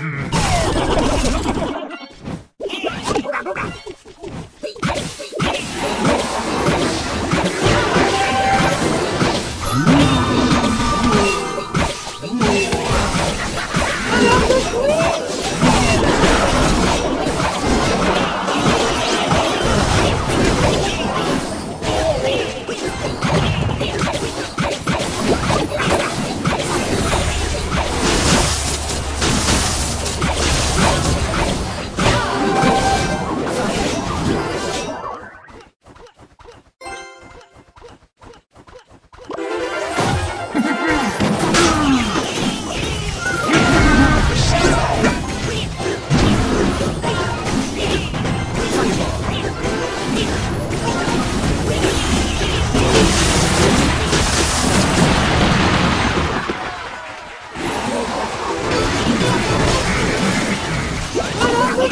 Mm.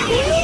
Queen!